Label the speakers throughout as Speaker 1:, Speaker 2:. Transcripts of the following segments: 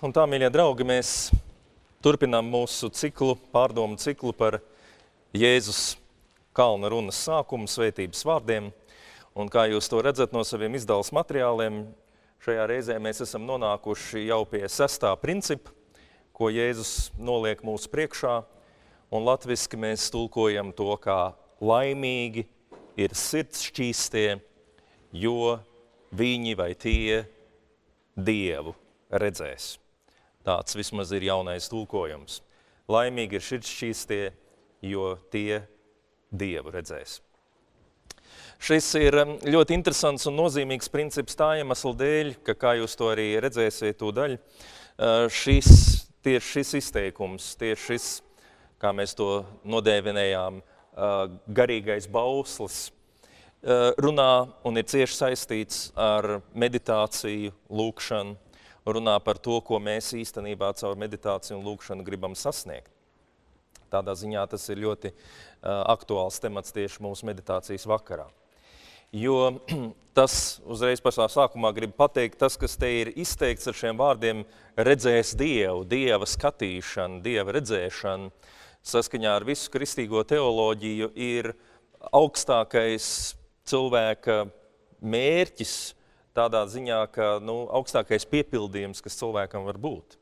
Speaker 1: Un tā, mīļie draugi, mēs turpinām mūsu ciklu, pārdomu ciklu par Jēzus kalna runas sākumu, svētības vārdiem. Un kā jūs to redzat no saviem izdevuma materiāliem, šajā reizē mēs esam nonākuši jau pie sestā principa, ko Jēzus noliek mūsu priekšā. Un latviešu mēs tulkojam to kā laimīgi ir sirds šķīstie, jo viņi vai tie dievu redzēs. Tāds vismaz ir jaunais tulkojums. Laimīgi ir šis šīs tie, jo tie Dievu redzēs. Šis ir um, ļoti interesants un nozīmīgs princips tā iemesla dēļ, ka, kā jūs to arī redzēsiet tūdaļ, uh, šis, tieši šis izteikums, tieši šis, kā mēs to nodēvinējām, uh, garīgais bauslis, uh, runā un ir cieši saistīts ar meditāciju, lūkšanu, runā par to, ko mēs īstenībā caur meditāciju un lūkšanu gribam sasniegt. Tādā ziņā tas ir ļoti aktuāls temats tieši mūsu meditācijas vakarā. Jo tas uzreiz pašā sākumā gribu pateikt, tas, kas te ir izteikts ar šiem vārdiem, redzēs Dievu, Dieva skatīšanu, Dieva redzēšanu, saskaņā ar visu kristīgo teoloģiju, ir augstākais cilvēka mērķis, tādā ziņā, ka nu, augstākais piepildījums, kas cilvēkam var būt,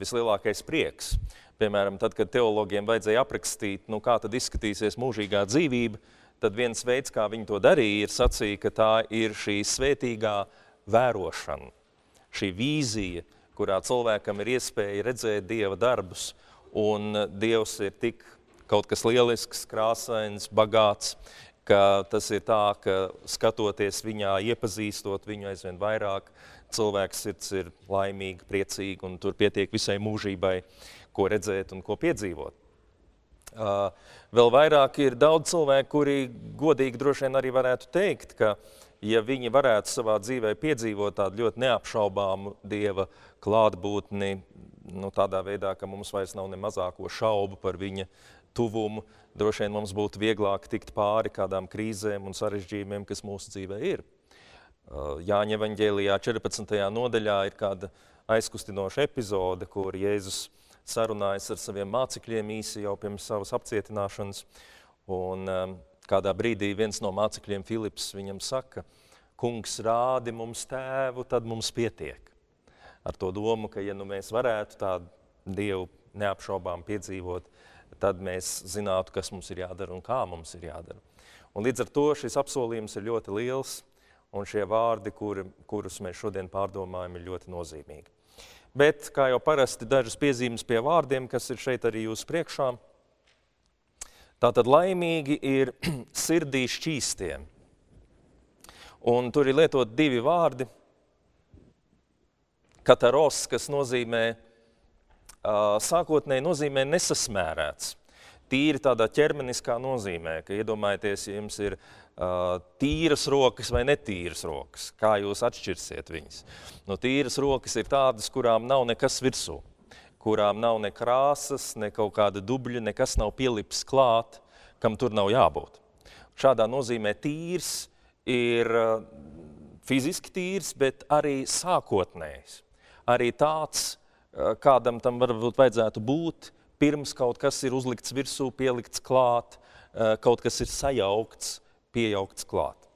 Speaker 1: vislielākais prieks. Piemēram, tad, kad teologiem vajadzēja aprakstīt, nu, kā tad izskatīsies mūžīgā dzīvība, tad viens veids, kā viņi to darīja, ir sacīt, ka tā ir šī svētīgā vērošana, šī vīzija, kurā cilvēkam ir iespēja redzēt Dieva darbus, un Dievs ir tik kaut kas lielisks, krāsains, bagāts, ka tas ir tā, ka skatoties viņā, iepazīstot viņu aizvien vairāk, cilvēks sirds ir laimīga, priecīga un tur pietiek visai mūžībai, ko redzēt un ko piedzīvot. Uh, vēl vairāk ir daudz cilvēku, kuri godīgi droši vien arī varētu teikt, ka ja viņi varētu savā dzīvē piedzīvot tādu ļoti neapšaubāmu Dieva klātbūtni, nu, tādā veidā, ka mums vairs nav ne mazāko šaubu par viņa tuvumu, droši vien mums būtu vieglāk tikt pāri kādām krīzēm un sarežģījumiem, kas mūsu dzīvē ir. Uh, Jāņa evaņģēlijā 14. nodaļā ir kāda aizkustinoša epizode, kur Jēzus sarunājas ar saviem mācekļiem īsi jau pirms savas apcietināšanas. Un um, kādā brīdī viens no mācekļiem, Filips, viņam saka, kungs rādi mums tēvu, tad mums pietiek. Ar to domu, ka ja nu mēs varētu tādu Dievu neapšaubām piedzīvot, tad mēs zinātu, kas mums ir jādara un kā mums ir jādara. Un līdz ar to šis apsolījums ir ļoti liels, un šie vārdi, kuri, kurus mēs šodien pārdomājam, ir ļoti nozīmīgi. Bet, kā jau parasti, dažas piezīmes pie vārdiem, kas ir šeit arī jūsu priekšā. Tātad laimīgi ir sirdī šķīstiem. Un tur ir lietot divi vārdi. Kataros, kas nozīmē sākotnēji nozīmē nesasmērēts. Tīri tādā ķermeniskā nozīmē, ka iedomājieties, ja jums ir tīras rokas vai netīras rokas, kā jūs atšķirsiet viņas. No tīras rokas ir tādas, kurām nav nekas virsū, kurām nav ne krāsas, ne kaut kāda dubļa, nekas nav pielips klāt, kam tur nav jābūt. Šādā nozīmē tīrs ir fiziski tīrs, bet arī sākotnējs. Arī tāds, kādam tam varbūt vajadzētu būt, pirms kaut kas ir uzlikts virsū, pielikts klāt, eh, kaut kas ir sajaukts, piejaukts klāt.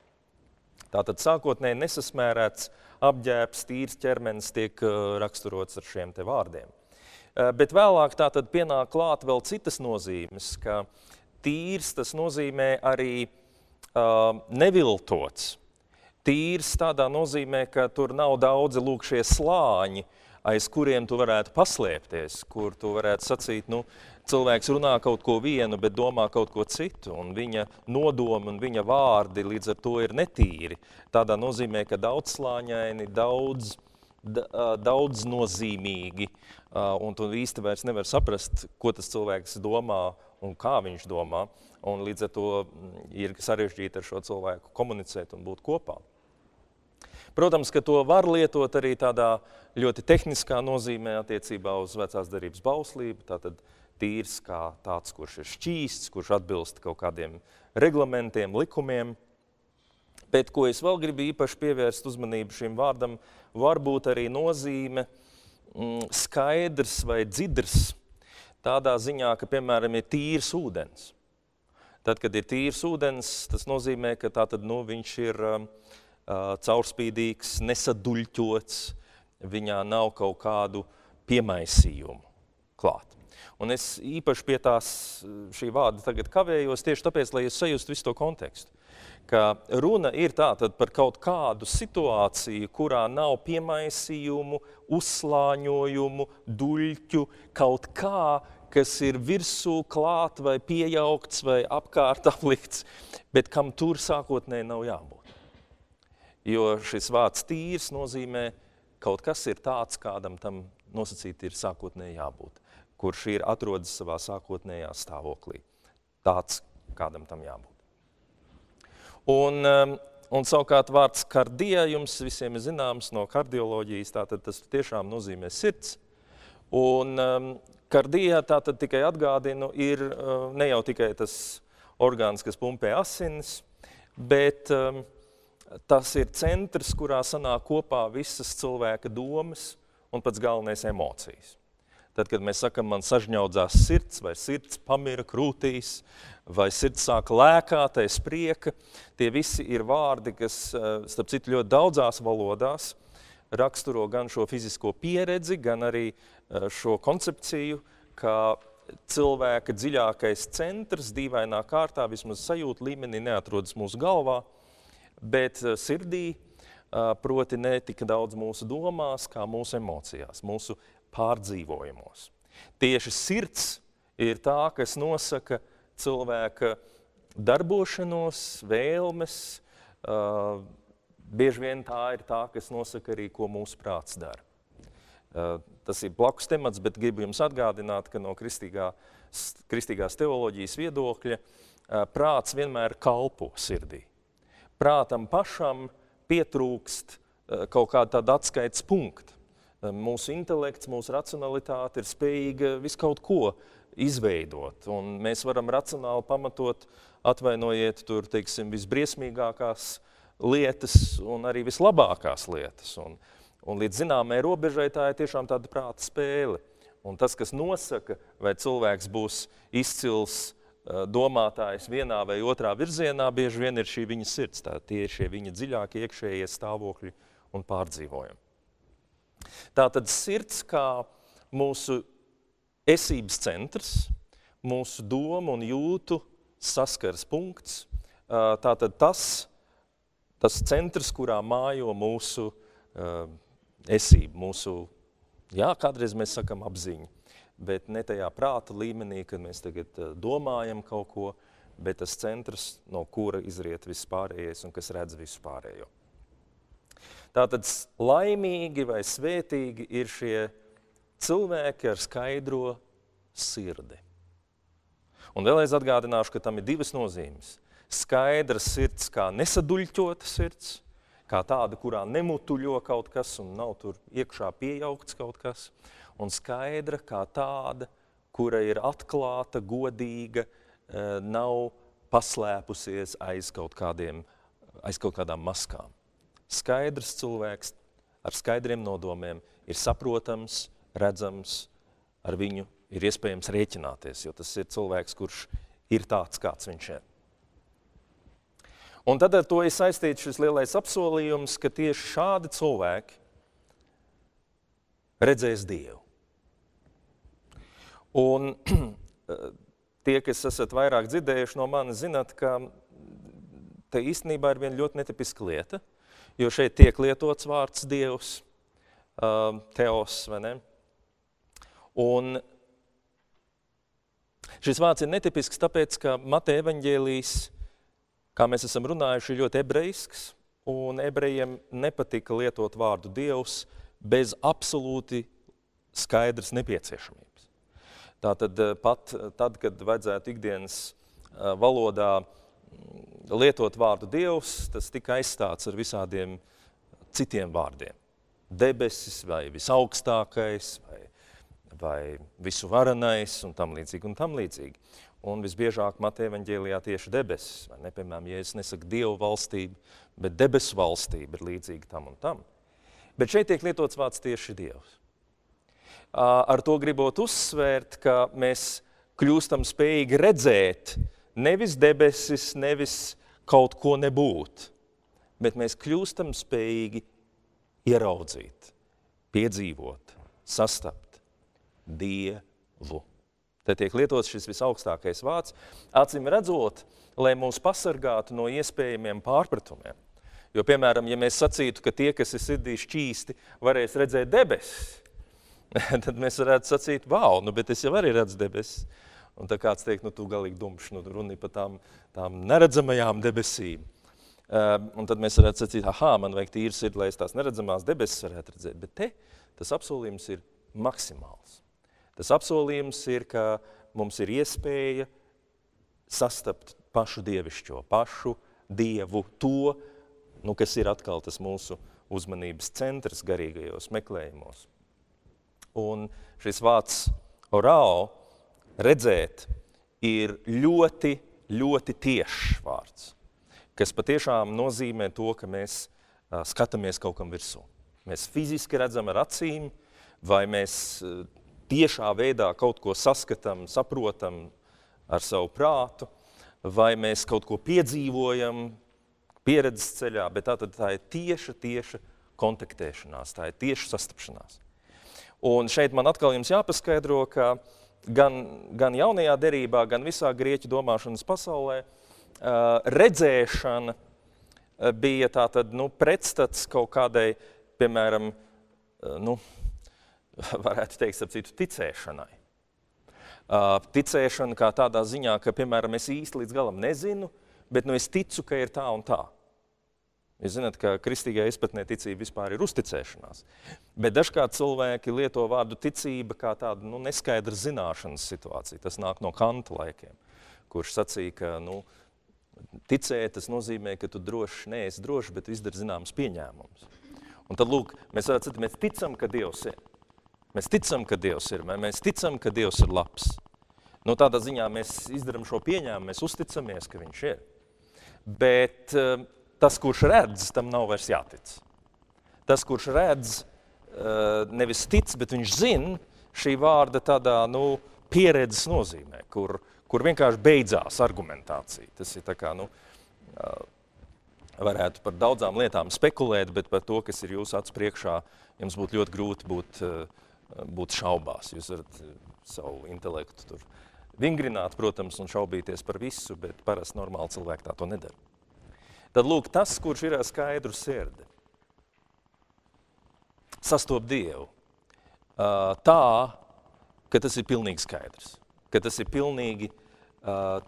Speaker 1: Tātad sākotnēji nesasmērēts apģērbs, tīrs ķermenis tiek eh, raksturots ar šiem te vārdiem. Bet vēlāk tā tad pienāk klāt vēl citas nozīmes, ka tīrs tas nozīmē arī uh, neviltots. Tīrs tādā nozīmē, ka tur nav daudzi lūk šie slāņi, uh, aiz kuriem tu varētu paslēpties, kur tu varētu sacīt, nu, cilvēks runā kaut ko vienu, bet domā kaut ko citu, un viņa nodomi un viņa vārdi līdz ar to ir netīri. Tādā nozīmē, ka daudzslāņaini, daudz, daudz nozīmīgi, un tu īsti vairs nevar saprast, ko tas cilvēks domā un kā viņš domā, un līdz ar to ir sarežģīti ar šo cilvēku komunicēt un būt kopā. Protams, ka to var lietot arī tādā ļoti tehniskā nozīmē attiecībā uz vecās darības bauslību. Tātad tīrs kā tāds, kurš ir šķīsts, kurš atbilst kaut kādiem reglamentiem, likumiem. Bet, ko es vēl gribu īpaši pievērst uzmanību šim vārdam, var būt arī nozīme, mm, skaidrs vai dzidrs tādā ziņā, ka, piemēram, ir tīrs ūdens. Tad, kad ir tīrs ūdens, tas nozīmē, ka tātad, nu, viņš ir uh, caurspīdīgs, nesaduļķots, viņā nav kaut kādu piemaisījumu klāt. Un es īpaši pie tās šī vārda tagad kavējos tieši tāpēc, lai es sajustu visu to kontekstu ka runa ir tātad par kaut kādu situāciju, kurā nav piemaisījumu, uzslāņojumu, duļķu, kaut kā, kas ir virsū klāt vai piejaukts vai apkārt aplikts, bet kam tur sākotnēji nav jābūt. Jo šis vārds tīrs nozīmē kaut kas ir tāds, kādam tam nosacīti ir sākotnēji jābūt, kurš ir atrodas savā sākotnējā stāvoklī. Tāds, kādam tam jābūt. Un, um, un savukārt vārds kardija jums visiem ir zināms no kardioloģijas, tātad tas tiešām nozīmē sirds. Un um, kardija tātad tikai atgādinu ir uh, ne jau tikai tas orgāns, kas pumpē asinis, bet um, tas ir centrs, kurā sanāk kopā visas cilvēka domas un pats galvenais emocijas. Tad, kad mēs sakam, man sažņaudzās sirds, vai sirds pamira krūtīs, vai sirds sāk lēkāt, aiz prieka, tie visi ir vārdi, kas, eh, starp citu, ļoti daudzās valodās raksturo gan šo fizisko pieredzi, gan arī eh, šo koncepciju, ka cilvēka dziļākais centrs dīvainā kārtā, vismaz sajūta līmenī, neatrodas mūsu galvā, bet eh, sirdī, proti ne tik daudz mūsu domās, kā mūsu emocijās, mūsu pārdzīvojumos. Tieši sirds ir tā, kas nosaka cilvēka darbošanos, vēlmes. Uh, bieži vien tā ir tā, kas nosaka arī, ko mūsu prāts dara. Tas ir blakus temats, bet gribu jums atgādināt, ka no kristīgā, kristīgās teoloģijas viedokļa prāts vienmēr kalpo sirdī. Prātam pašam pietrūkst uh, kaut kāda tāda atskaites punkta. Mūsu intelekts, mūsu racionalitāte ir spējīga visu kaut ko izveidot. Un mēs varam racionāli pamatot, atvainojiet, tur, teiksim, visbriesmīgākās lietas un arī vislabākās lietas. Un, un līdz zināmai robežai tā ir tiešām tāda prāta spēle. Un tas, kas nosaka, vai cilvēks būs izcils domātājs vienā vai otrā virzienā, bieži vien ir šī viņa sirds. Tā, tie ir šie viņa dziļākie iekšējie stāvokļi un pārdzīvojumi. Tātad sirds kā mūsu esības centrs, mūsu domu un jūtu saskars punkts, tātad tas, tas centrs, kurā mājo mūsu uh, esība, mūsu, jā, kādreiz mēs sakam apziņa, bet ne tajā prāta līmenī, kad mēs tagad domājam kaut ko, bet tas centrs, no kura izriet viss pārējais un kas redz visu pārējo. Tātad laimīgi vai svētīgi ir šie cilvēki ar skaidro sirdi. Un vēlreiz atgādināšu, ka tam ir divas nozīmes. Skaidra sirds, kā nesaduļķota sirds, kā tāda, kurā nemutuļo kaut kas un nav tur iekšā pieaugts kaut kas, un skaidra kā tāda, kura ir atklāta, godīga, eh, nav paslēpusies aiz kaut, kādiem, aiz kaut kādām maskām skaidrs cilvēks ar skaidriem nodomiem ir saprotams, redzams, ar viņu ir iespējams rēķināties, jo tas ir cilvēks, kurš ir tāds, kāds viņš ir. Un tad ar to ir saistīts šis lielais apsolījums, ka tieši šādi cilvēki redzēs Dievu. Un tie, kas esat vairāk dzirdējuši no manis, zinat, ka te īstenībā ir viena ļoti netipiska lieta – jo šeit tiek lietots vārds Dievs, um, teos, vai ne? Un šis vārds ir netipisks tāpēc, ka Mateja evaņģēlijas, kā mēs esam runājuši, ir ļoti ebreisks, un ebrejiem nepatika lietot vārdu Dievs bez absolūti skaidras nepieciešamības. Tātad uh, pat tad, kad vajadzētu ikdienas uh, valodā lietot vārdu Dievs, tas tika aizstāts ar visādiem citiem vārdiem. Debesis vai visaugstākais vai, vai visu varenais un tam līdzīgi un tam līdzīgi. Un visbiežāk Mateja evaņģēlijā tieši debesis, vai ne? Piemēram, ja es nesaku Dievu valstību, bet debesu valstība ir līdzīga tam un tam. Bet šeit tiek lietots vārds tieši Dievs. Ar to gribot uzsvērt, ka mēs kļūstam spējīgi redzēt nevis debesis, nevis kaut ko nebūt, bet mēs kļūstam spējīgi ieraudzīt, piedzīvot, sastapt Dievu. Te tiek lietots šis visaugstākais vārds, acīm redzot, lai mūs pasargātu no iespējamiem pārpratumiem. Jo, piemēram, ja mēs sacītu, ka tie, kas ir sirdī šķīsti, varēs redzēt debesis, tad mēs varētu sacīt, wow, nu, bet es jau arī redzu debesis. Un tā kāds teikt, nu, tu galīgi dumšs, nu, runi par tām, tām neredzamajām debesīm. Um, un tad mēs varētu sacīt, ah, man vajag tīru sirdi, lai es tās neredzamās debesis varētu redzēt. Bet te tas apsolījums ir maksimāls. Tas apsolījums ir, ka mums ir iespēja sastapt pašu dievišķo, pašu dievu, to, nu, kas ir atkal tas mūsu uzmanības centrs garīgajos meklējumos. Un šis vārds orao, redzēt, ir ļoti, ļoti tiešs vārds, kas patiešām nozīmē to, ka mēs skatāmies kaut kam virsū. Mēs fiziski redzam ar acīm, vai mēs tiešā veidā kaut ko saskatām, saprotam ar savu prātu, vai mēs kaut ko piedzīvojam pieredzes ceļā, bet tā, tā ir tieša, tieša kontaktēšanās, tā ir tieša sastapšanās. Un šeit man atkal jums jāpaskaidro, ka gan, gan jaunajā derībā, gan visā grieķu domāšanas pasaulē redzēšana bija tātad, nu, pretstats kaut kādai, piemēram, nu, varētu teikt, ap citu ticēšanai. Ticēšana kā tādā ziņā, ka, piemēram, es īsti līdz galam nezinu, bet nu, es ticu, ka ir tā un tā. Jūs zināt, ka kristīgajā izpratnē ticība vispār ir uzticēšanās. Bet dažkārt cilvēki lieto vārdu ticība kā tādu nu, neskaidru zināšanas situāciju. Tas nāk no Kanta laikiem, kurš sacīja, ka nu, ticēt tas nozīmē, ka tu droši neesi drošs, bet izdari zināmas pieņēmumus. Un tad, lūk, mēs varētu teikt, mēs ticam, ka Dievs ir. Mēs ticam, ka Dievs ir, mēs ticam, ka Dievs ir labs. Nu, tādā ziņā mēs izdarām šo pieņēmumu, mēs uzticamies, ka viņš ir. Bet uh, tas, kurš redz, tam nav vairs jātic. Tas, kurš redz, uh, nevis tic, bet viņš zina šī vārda tādā nu, pieredzes nozīmē, kur, kur vienkārši beidzās argumentācija. Tas ir kā, nu, uh, varētu par daudzām lietām spekulēt, bet par to, kas ir jūsu acu priekšā, jums būtu ļoti grūti būt uh, būt šaubās. Jūs varat eh, savu intelektu tur vingrināt, protams, un šaubīties par visu, bet parasti normāli cilvēki tā to nedara. Tad lūk, tas, kurš ir ar skaidru sirdi, sastop Dievu tā, ka tas ir pilnīgi skaidrs, ka tas ir pilnīgi uh,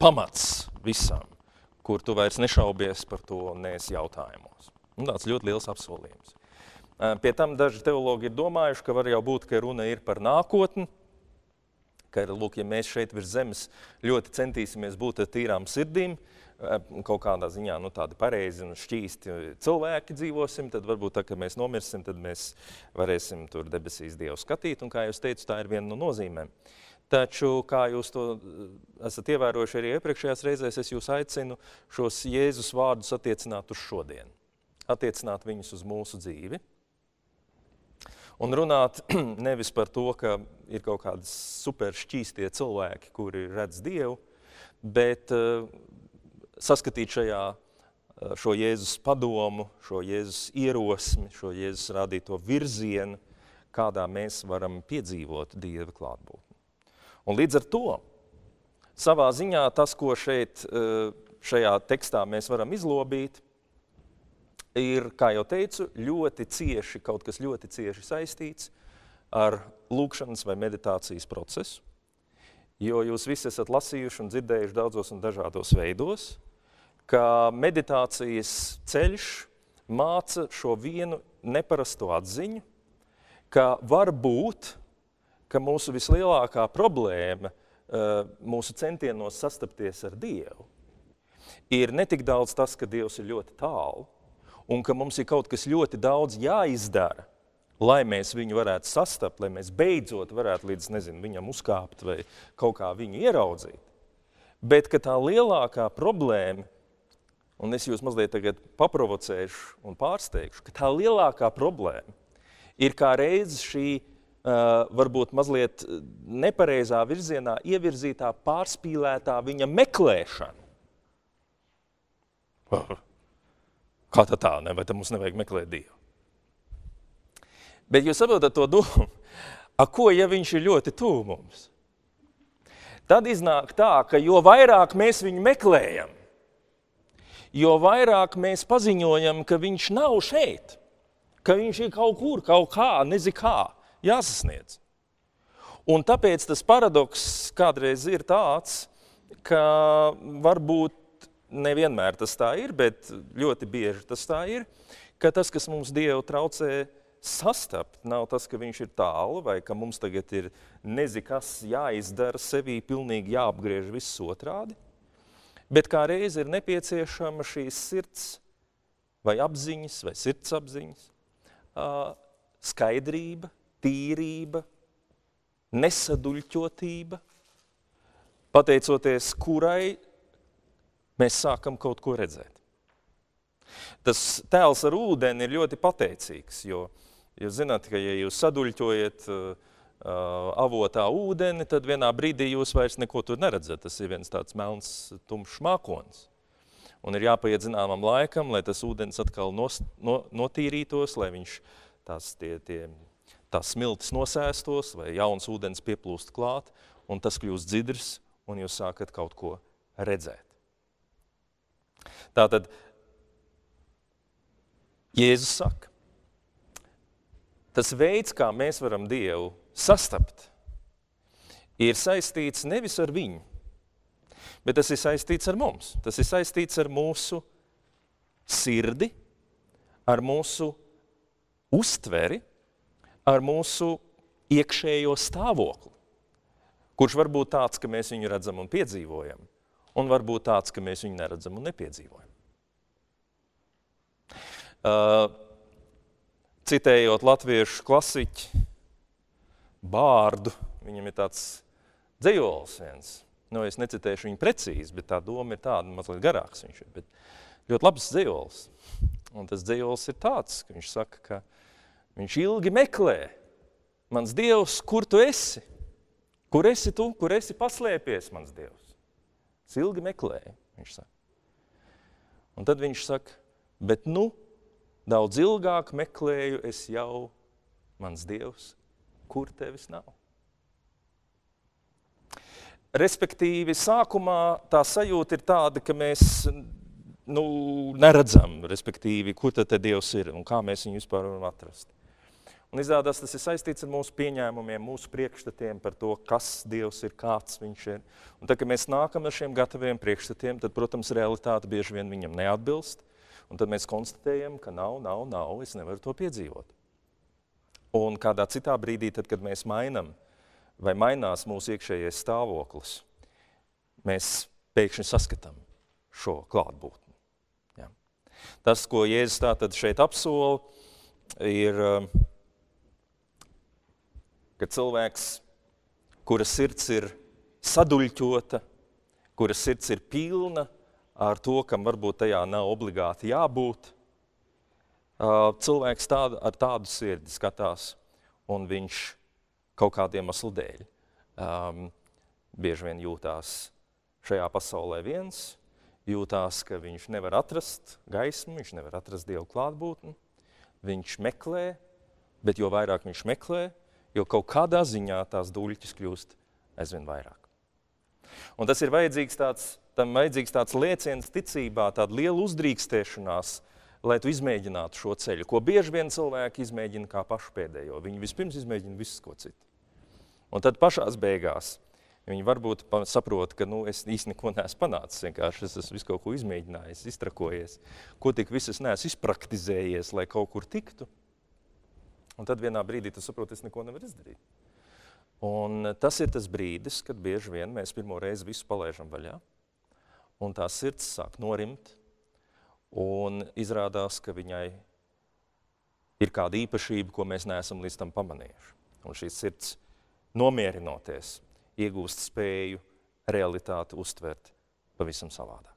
Speaker 1: pamats visam, kur tu vairs nešaubies par to un neesi jautājumos. Un tāds ļoti liels apsolījums. Pie tam daži teologi ir domājuši, ka var jau būt, ka runa ir par nākotni, ka lūk, ja mēs šeit virs zemes ļoti centīsimies būt ar tīrām sirdīm, kaut kādā ziņā nu, tādi pareizi un šķīsti cilvēki dzīvosim, tad varbūt tā, ka mēs nomirsim, tad mēs varēsim tur debesīs Dievu skatīt, un kā jūs teicu, tā ir viena no nozīmēm. Taču, kā jūs to esat ievērojuši arī iepriekšējās reizēs, es jūs aicinu šos Jēzus vārdus attiecināt uz šodienu, attiecināt viņus uz mūsu dzīvi, Un runāt nevis par to, ka ir kaut kādi super šķīstie cilvēki, kuri redz Dievu, bet uh, saskatīt šajā uh, šo Jēzus padomu, šo Jēzus ierosmi, šo Jēzus rādīto virzienu, kādā mēs varam piedzīvot Dieva klātbūtni. Un līdz ar to savā ziņā tas, ko šeit uh, šajā tekstā mēs varam izlobīt, ir, kā jau teicu, ļoti cieši, kaut kas ļoti cieši saistīts ar lūkšanas vai meditācijas procesu. Jo jūs visi esat lasījuši un dzirdējuši daudzos un dažādos veidos, ka meditācijas ceļš māca šo vienu neparasto atziņu, ka var būt, ka mūsu vislielākā problēma eh, mūsu centienos sastapties ar Dievu ir ne tik daudz tas, ka Dievs ir ļoti tālu, un ka mums ir kaut kas ļoti daudz jāizdara, lai mēs viņu varētu sastapt, lai mēs beidzot varētu līdz nezinu, viņam uzkāpt vai kaut kā viņu ieraudzīt. Bet tā lielākā problēma, un es jūs mazliet tagad paprovocēšu un pārsteigšu, ka tā lielākā problēma ir kā reizes šī uh, varbūt mazliet nepareizā virzienā ievirzītā, pārspīlētā viņa meklēšana. Kā tā tā, ne? vai tam mums nevajag meklēt Dievu? Bet jūs saprotat to domu, a ko, ja viņš ir ļoti tuvu mums? Tad iznāk tā, ka jo vairāk mēs viņu meklējam, jo vairāk mēs paziņojam, ka viņš nav šeit, ka viņš ir kaut kur, kaut kā, nezinu kā, jāsasniedz. Un tāpēc tas paradoks kādreiz ir tāds, ka varbūt nevienmēr tas tā ir, bet ļoti bieži tas tā ir, ka tas, kas mums Dievu traucē sastapt, nav tas, ka viņš ir tālu vai ka mums tagad ir nezi kas jāizdara, sevī pilnīgi jāapgriež viss otrādi, bet kā reiz ir nepieciešama šīs sirds vai apziņas vai sirds apziņas, skaidrība, tīrība, nesaduļķotība, pateicoties kurai mēs sākam kaut ko redzēt. Tas tēls ar ūdeni ir ļoti pateicīgs, jo jūs zināt, ka ja jūs saduļķojat uh, avotā ūdeni, tad vienā brīdī jūs vairs neko tur neredzat. Tas ir viens tāds melns, tumšs mākonis. Un ir jāpaiet zināmam laikam, lai tas ūdens atkal nos, no, notīrītos, lai viņš tās, tie, tie, tās smiltis nosēstos, vai jauns ūdens pieplūst klāt, un tas kļūst dzidrs, un jūs sākat kaut ko redzēt. Tātad Jēzus saka, tas veids, kā mēs varam Dievu sastapt, ir saistīts nevis ar viņu, bet tas ir saistīts ar mums. Tas ir saistīts ar mūsu sirdi, ar mūsu uztveri, ar mūsu iekšējo stāvokli, kurš var būt tāds, ka mēs viņu redzam un piedzīvojam, un var būt tāds, ka mēs viņu neredzam un nepiedzīvojam. Uh, citējot latviešu klasiķu bārdu, viņam ir tāds dzējols viens. Nu, es necitēšu viņu precīzi, bet tā doma ir tāda, mazliet garāks viņš ir, bet ļoti labs dzējols. Un tas dzējols ir tāds, ka viņš saka, ka viņš ilgi meklē, mans Dievs, kur tu esi? Kur esi tu, kur esi paslēpies, mans Dievs? Es ilgi meklēju, viņš saka. Un tad viņš saka, bet nu, daudz ilgāk meklēju es jau, mans Dievs, kur tevis nav. Respektīvi, sākumā tā sajūta ir tāda, ka mēs nu, neredzam, respektīvi, kur tad Dievs ir un kā mēs viņu vispār varam atrast. Un izrādās, tas ir saistīts ar mūsu pieņēmumiem, mūsu priekšstatiem par to, kas Dievs ir, kāds viņš ir. Un tad, kad mēs nākam ar šiem gataviem priekšstatiem, tad, protams, realitāte bieži vien viņam neatbilst. Un tad mēs konstatējam, ka nav, nav, nav, es nevaru to piedzīvot. Un kādā citā brīdī, tad, kad mēs mainam vai mainās mūsu iekšējais stāvoklis, mēs pēkšņi saskatām šo klātbūtni. Ja. Tas, ko Jēzus tātad šeit apsola, ir ka cilvēks, kura sirds ir saduļķota, kura sirds ir pilna ar to, kam varbūt tajā nav obligāti jābūt, cilvēks tādu, ar tādu sirdi skatās, un viņš kaut kādiem iemeslu dēļ um, bieži vien jūtās šajā pasaulē viens, jūtās, ka viņš nevar atrast gaismu, viņš nevar atrast Dievu klātbūtni, viņš meklē, bet jo vairāk viņš meklē, jo kaut kādā ziņā tās duļķis kļūst aizvien vairāk. Un tas ir vajadzīgs tāds, tam vajadzīgs tāds lieciens ticībā, tāda liela uzdrīkstēšanās, lai tu izmēģinātu šo ceļu, ko bieži vien cilvēki izmēģina kā pašu pēdējo. Viņi vispirms izmēģina visu ko citu. Un tad pašās beigās viņi varbūt saprot, ka nu, es īsti neko neesmu panācis, vienkārši es esmu visu kaut ko izmēģinājis, iztrakojies, ko tik visas neesmu izpraktizējies, lai kaut kur tiktu. Un tad vienā brīdī tu saproti, es neko nevaru izdarīt. Un tas ir tas brīdis, kad bieži vien mēs pirmo reizi visu palaižam vaļā, un tā sirds sāk norimt, un izrādās, ka viņai ir kāda īpašība, ko mēs neesam līdz tam pamanījuši. Un šī sirds nomierinoties, iegūst spēju realitāti uztvert pavisam savādāk.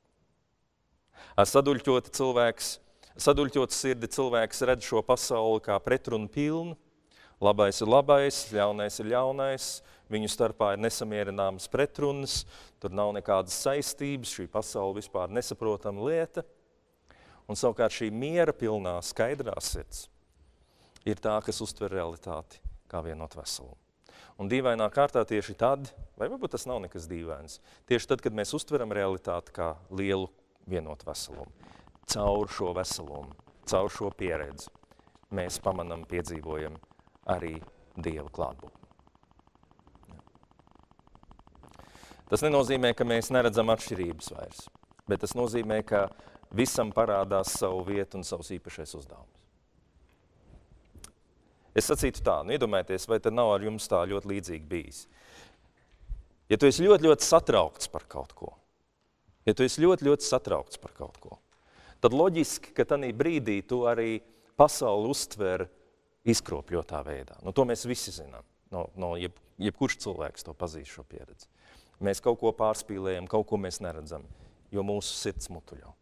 Speaker 1: Ar saduļķoti cilvēks Saduļķots sirdi cilvēks redz šo pasauli kā pretrunu pilnu, Labais ir labais, ļaunais ir ļaunais, viņu starpā ir nesamierināmas pretrunas, tur nav nekādas saistības, šī pasaule vispār nesaprotama lieta. Un savukārt šī miera pilnā, skaidrā sirds ir tā, kas uztver realitāti kā vienot veselumu. Un dīvainā kārtā tieši tad, vai varbūt tas nav nekas dīvains, tieši tad, kad mēs uztveram realitāti kā lielu vienotu veselumu, caur šo veselumu, caur šo pieredzi, mēs pamanam, piedzīvojam arī Dieva klātbūtni. Tas nenozīmē, ka mēs neredzam atšķirības vairs, bet tas nozīmē, ka visam parādās savu vietu un savs īpašais uzdevums. Es sacītu tā, nu iedomājieties, vai tad nav ar jums tā ļoti līdzīgi bijis. Ja tu esi ļoti, ļoti satraukts par kaut ko, ja tu esi ļoti, ļoti satraukts par kaut ko, tad loģiski, ka tajā brīdī tu arī pasauli uztver izkropļotā veidā. Nu, to mēs visi zinām. No, no jeb, jebkurš cilvēks to pazīst šo pieredzi. Mēs kaut ko pārspīlējam, kaut ko mēs neredzam, jo mūsu sirds mutuļo.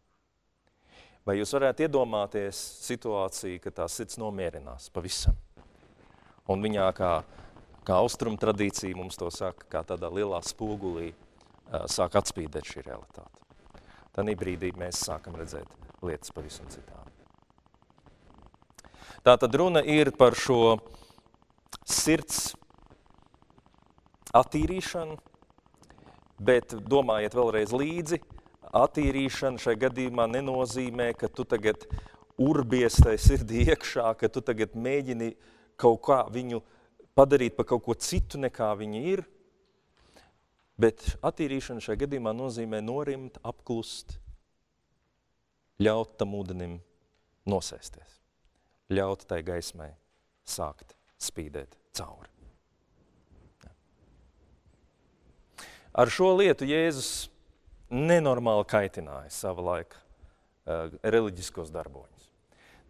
Speaker 1: Vai jūs varētu iedomāties situāciju, ka tā sirds nomierinās pavisam? Un viņā, kā, kā austrumu tradīcija mums to saka, kā tādā lielā spogulī sāk atspīdēt šī realitāte. Tanī brīdī mēs sākam redzēt lietas pavisam citādi. Tā tad runa ir par šo sirds attīrīšanu, bet domājiet vēlreiz līdzi, attīrīšana šai gadījumā nenozīmē, ka tu tagad urbies tai sirdī iekšā, ka tu tagad mēģini kaut kā viņu padarīt par kaut ko citu, nekā viņi ir. Bet attīrīšana šajā gadījumā nozīmē norimt, apklust, ļaut tam ūdenim nosēsties ļaut tai gaismai sākt spīdēt cauri. Ar šo lietu Jēzus nenormāli kaitināja sava laika uh, reliģiskos darboņus.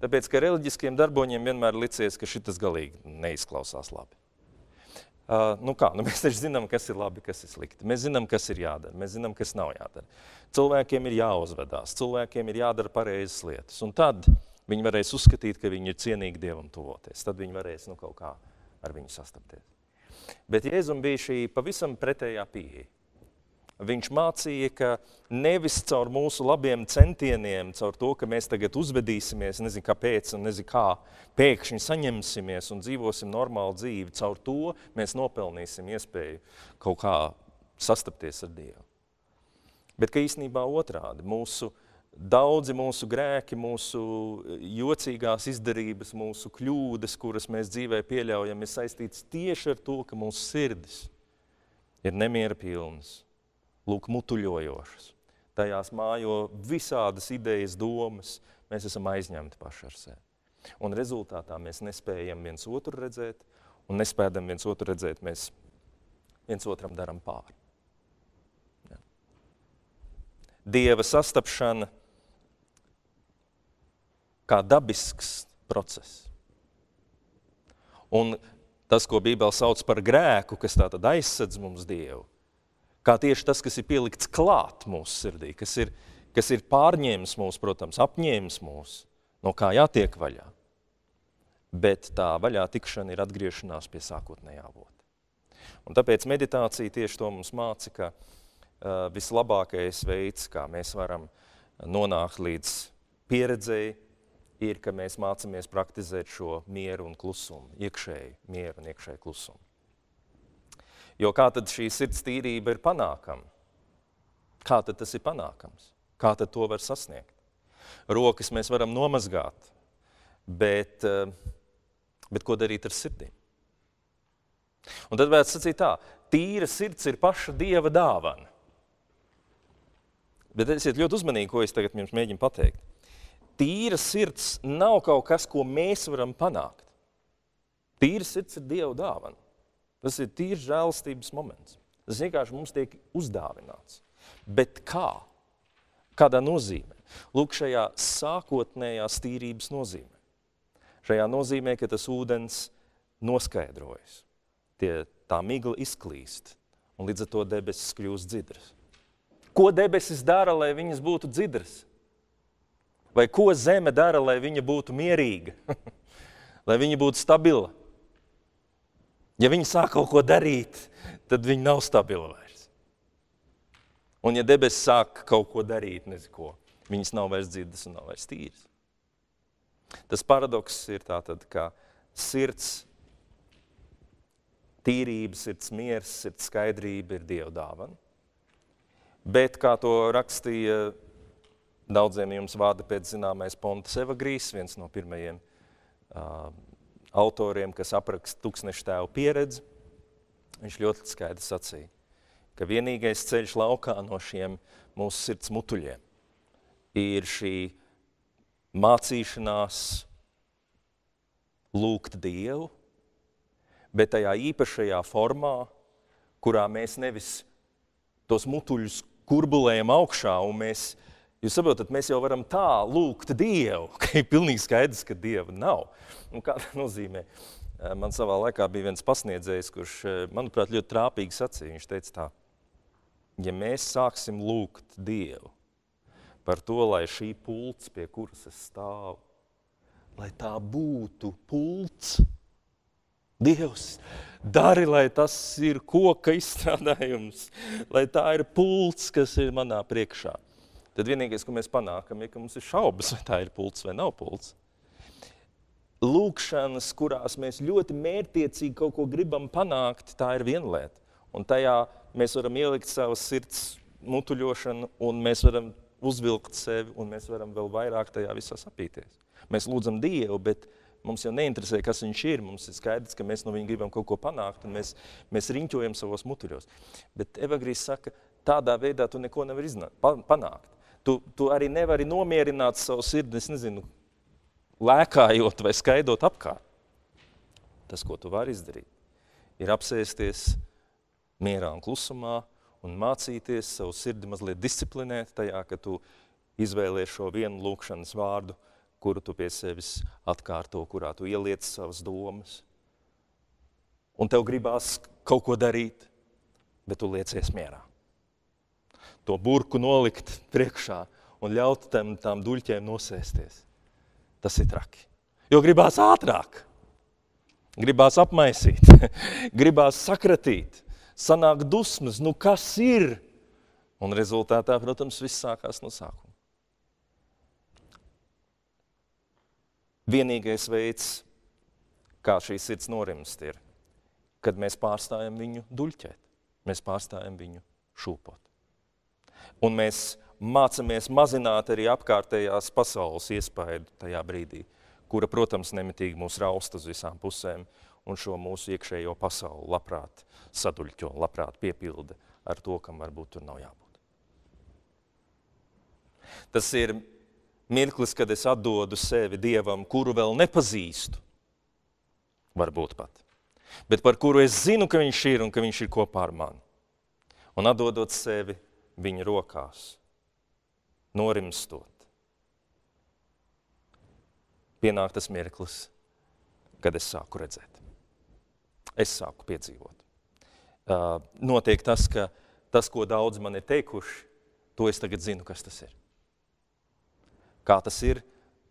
Speaker 1: Tāpēc, ka reliģiskiem darboņiem vienmēr licies, ka šis galīgi neizklausās labi. Uh, nu kā, nu mēs taču zinām, kas ir labi, kas ir slikti. Mēs zinām, kas ir jādara, mēs zinām, kas nav jādara. Cilvēkiem ir jāuzvedās, cilvēkiem ir jādara pareizas lietas. Un tad Viņi varēs uzskatīt, ka viņi ir cienīgi Dievam tuvoties. Tad viņi varēs nu, kaut kā ar viņu sastapties. Bet Jēzum bija šī pavisam pretējā pieeja. Viņš mācīja, ka nevis caur mūsu labiem centieniem, caur to, ka mēs tagad uzvedīsimies, nezinu kāpēc un nezinu kā, pēkšņi saņemsimies un dzīvosim normālu dzīvi, caur to mēs nopelnīsim iespēju kaut kā sastapties ar Dievu. Bet ka īstenībā otrādi mūsu Daudzi mūsu grēki, mūsu jocīgās izdarības, mūsu kļūdas, kuras mēs dzīvē pieļaujam, ir saistītas tieši ar to, ka mūsu sirdis ir nemiera pilnas, lūk, mutuļojošas. Tajās mājo visādas idejas, domas, mēs esam aizņemti paši ar sevi. Un rezultātā mēs nespējam viens otru redzēt, un nespējam viens otru redzēt, mēs viens otram daram pāri. Ja. Dieva sastapšana – kā dabisks process. Un tas, ko Bībele sauc par grēku, kas tā tad aizsedz mums Dievu, kā tieši tas, kas ir pielikts klāt mūsu sirdī, kas ir, kas ir pārņēmis mūs, protams, apņēmis mūs, no kā jātiek vaļā. Bet tā vaļā tikšana ir atgriešanās pie sākotnējā avota. Un tāpēc meditācija tieši to mums māca, ka uh, vislabākais veids, kā mēs varam nonākt līdz pieredzēji, ir, ka mēs mācāmies praktizēt šo mieru un klusumu, iekšēju mieru un iekšēju klusumu. Jo kā tad šī sirds tīrība ir panākama? Kā tad tas ir panākams? Kā tad to var sasniegt? Rokas mēs varam nomazgāt, bet, eh, bet ko darīt ar sirdīm? Un tad varētu sacīt tā, tīra sirds ir paša Dieva dāvana. Bet esiet ļoti uzmanīgi, ko es tagad jums mēģinu pateikt tīra sirds nav kaut kas, ko mēs varam panākt. Tīra sirds ir Dieva dāvana. Tas ir tīrs žēlastības moments. Tas vienkārši mums tiek uzdāvināts. Bet kā? Kādā nozīmē? Lūk, šajā sākotnējā tīrības nozīmē. Šajā nozīmē, ka tas ūdens noskaidrojas, tie, tā migla izklīst, un līdz ar to debesis kļūst dzidras. Ko debesis dara, lai viņas būtu dzidras? Vai ko zeme dara, lai viņa būtu mierīga, lai viņa būtu stabila? Ja viņi sāk kaut ko darīt, tad viņi nav stabili vairs. Un ja debesis sāk kaut ko darīt, nezinu ko, viņas nav vairs dzirdas un nav vairs tīras. Tas paradoks ir tātad, ka sirds tīrība, sirds miers, sirds skaidrība ir Dieva dāvana. Bet, kā to rakstīja daudziem jums vārda pēc zināmais Pontas Evagrīs, viens no pirmajiem uh, autoriem, kas apraksta tūkstnešu tēvu pieredzi, viņš ļoti skaidri sacīja, ka vienīgais ceļš laukā no šiem mūsu sirds mutuļiem ir šī mācīšanās lūgt Dievu, bet tajā īpašajā formā, kurā mēs nevis tos mutuļus kurbulējam augšā un mēs, jūs saprotat, mēs jau varam tā lūgt Dievu, ka ir pilnīgi skaidrs, ka Dieva nav. Un kā tā nozīmē? Man savā laikā bija viens pasniedzējs, kurš, manuprāt, ļoti trāpīgi sacīja. Viņš teica tā, ja mēs sāksim lūgt Dievu par to, lai šī pults, pie kuras es stāvu, lai tā būtu pults, Dievs, dari, lai tas ir koka izstrādājums, lai tā ir pults, kas ir manā priekšā. Tad vienīgais, ko mēs panākam, ir, ka mums ir šaubas, vai tā ir pults vai nav pults. Lūkšanas, kurās mēs ļoti mērtiecīgi kaut ko gribam panākt, tā ir viena lieta. Un tajā mēs varam ielikt savas sirds mutuļošanu, un mēs varam uzvilkt sevi, un mēs varam vēl vairāk tajā visā sapīties. Mēs lūdzam Dievu, bet mums jau neinteresē, kas viņš ir. Mums ir skaidrs, ka mēs no viņa gribam kaut ko panākt, un mēs, mēs riņķojam savos mutuļos. Bet Evagrīs saka, tādā veidā tu neko iznākt, panākt. Tu, tu arī nevari nomierināt savu sirdi, es nezinu, lēkājot vai skaidot apkārt. Tas, ko tu vari izdarīt, ir apsēsties mierā un klusumā un mācīties savu sirdi mazliet disciplinēt tajā, ka tu izvēlies šo vienu lūkšanas vārdu – kuru tu pie sevis atkārto, kurā tu ieliec savas domas. Un tev gribās kaut ko darīt, bet tu liecies mierā. To burku nolikt priekšā un ļaut tam, tām duļķiem nosēsties. Tas ir traki. Jo gribās ātrāk, gribās apmaisīt, gribās sakratīt, sanāk dusmas, nu kas ir? Un rezultātā, protams, viss sākās no sākuma. Vienīgais veids, kā šīs sirds norimst, ir, kad mēs pārstājam viņu duļķēt, mēs pārstājam viņu šūpot. Un mēs mācāmies mazināt arī apkārtējās pasaules iespaidu tajā brīdī, kura, protams, nemitīgi mūs raust uz visām pusēm un šo mūsu iekšējo pasauli labprāt saduļķo, labprāt piepilda ar to, kam varbūt tur nav jābūt. Tas ir mirklis, kad es atdodu sevi Dievam, kuru vēl nepazīstu. Varbūt pat. Bet par kuru es zinu, ka viņš ir un ka viņš ir kopā ar mani. Un atdodot sevi viņa rokās, norimstot. Pienāk tas mirklis, kad es sāku redzēt. Es sāku piedzīvot. Uh, notiek tas, ka tas, ko daudz man ir teikuši, to es tagad zinu, kas tas ir. Kā tas ir,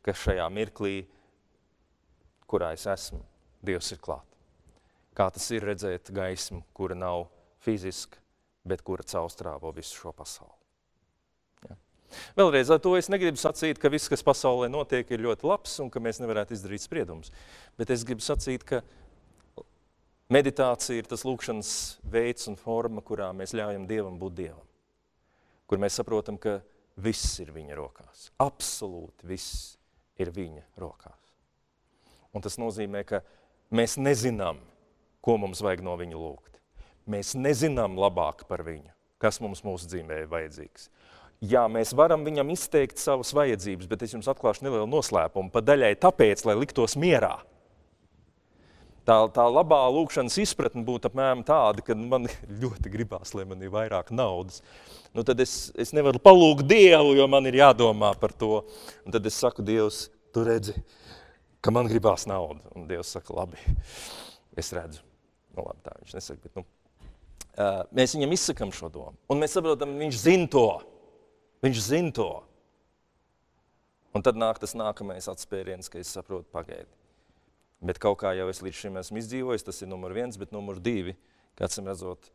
Speaker 1: ka šajā mirklī, kurā es esmu, Dievs ir klāt. Kā tas ir redzēt gaismu, kura nav fiziska, bet kura caurstrāvo visu šo pasauli. Ja. Vēlreiz ar to es negribu sacīt, ka viss, kas pasaulē notiek, ir ļoti labs un ka mēs nevarētu izdarīt spriedumus. Bet es gribu sacīt, ka meditācija ir tas lūkšanas veids un forma, kurā mēs ļaujam Dievam būt Dievam. Kur mēs saprotam, ka Viss ir viņa rokās. Absolūti viss ir viņa rokās. Un tas nozīmē, ka mēs nezinām, ko mums vajag no viņa lūgt. Mēs nezinām labāk par viņu, kas mums mūsu dzīvē ir vajadzīgs. Jā, mēs varam viņam izteikt savas vajadzības, bet es jums atklāšu nelielu noslēpumu. Pa daļai tāpēc, lai liktos mierā – tā, tā labā lūkšanas izpratne būtu apmēram tāda, ka man ļoti gribās, lai man ir vairāk naudas. Nu, tad es, es nevaru palūgt Dievu, jo man ir jādomā par to. Un tad es saku, Dievs, tu redzi, ka man gribās naudu. Un Dievs saka, labi, es redzu. Nu, labi, tā viņš nesaka, bet nu, mēs viņam izsakam šo domu. Un mēs saprotam, viņš zin to. Viņš zin to. Un tad nāk tas nākamais atspēriens, ka es saprotu, pagaidi Bet kaut kā jau es līdz šim esmu izdzīvojis, tas ir numur viens, bet numur divi, kad esam redzot,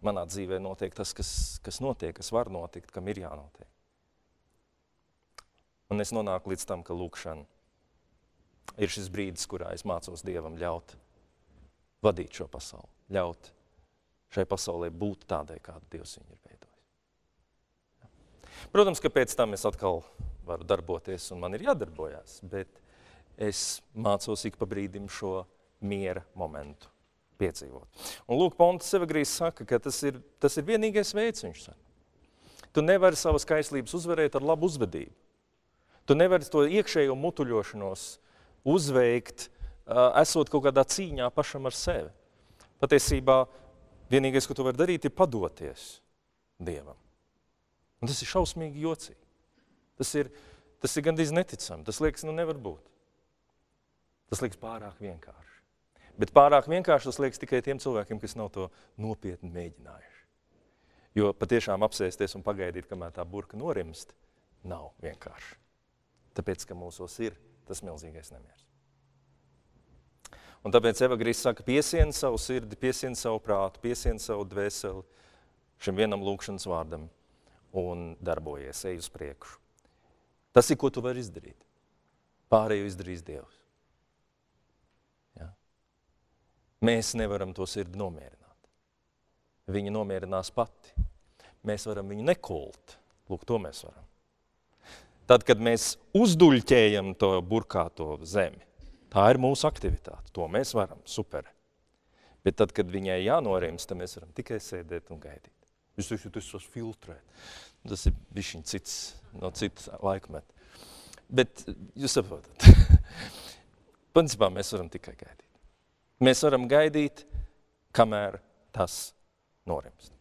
Speaker 1: manā dzīvē notiek tas, kas, kas notiek, kas var notikt, kam ir jānotiek. Un es nonāku līdz tam, ka lūkšana ir šis brīdis, kurā es mācos Dievam ļaut vadīt šo pasauli, ļaut šai pasaulē būt tādai, kādu Dievs viņu ir veidojis. Protams, ka pēc tam es atkal varu darboties un man ir jādarbojas, bet es mācos ik pa brīdim šo miera momentu piedzīvot. Un lūk, Pontus Sevegrīs saka, ka tas ir, tas ir vienīgais veids, viņš saka. Tu nevari savas kaislības uzvarēt ar labu uzvedību. Tu nevari to iekšējo mutuļošanos uzveikt, esot kaut kādā cīņā pašam ar sevi. Patiesībā vienīgais, ko tu vari darīt, ir padoties Dievam. Un tas ir šausmīgi jocīgi. Tas ir, tas ir gandrīz neticami. Tas liekas, nu nevar būt. Tas liekas pārāk vienkārši. Bet pārāk vienkārši tas liekas tikai tiem cilvēkiem, kas nav to nopietni mēģinājuši. Jo patiešām apsēsties un pagaidīt, kamēr tā burka norimst, nav vienkārši. Tāpēc, ka mūsos ir tas milzīgais nemieris. Un tāpēc Evagrijs saka, piesien savu sirdi, piesien savu prātu, piesien savu dvēseli šim vienam lūkšanas vārdam un darbojies, ej uz priekšu. Tas ir, ko tu vari izdarīt. Pārējo izdarīs Dievs. Mēs nevaram to sirdi nomierināt. Viņa nomierinās pati. Mēs varam viņu nekult. Lūk, to mēs varam. Tad, kad mēs uzduļķējam to burkāto zemi, tā ir mūsu aktivitāte. To mēs varam, super. Bet tad, kad viņai jānorimst, tad mēs varam tikai sēdēt un gaidīt. Es teikšu, tas ir filtrēt. Tas ir bišķiņ cits, no citas laikmeta. Bet jūs saprotat, principā mēs varam tikai gaidīt. Mēs varam gaidīt, kamēr tas norimst.